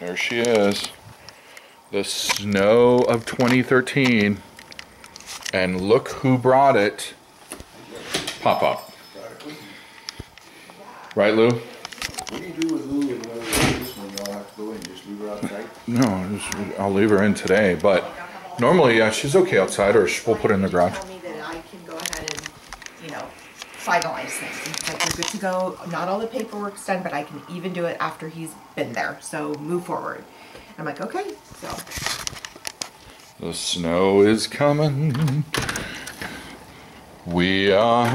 There she is. The snow of 2013. And look who brought it. Pop up. Right, Lou? What do you do with Lou and whether this one, y'all have to go in, just leave her outside? No, just- I'll leave her in today, but normally, yeah, she's okay outside or sh- we'll put her in the garage. Finalize things. Like, you're good to go. Not all the paperwork's done, but I can even do it after he's been there. So move forward. I'm like, okay. So The snow is coming. We are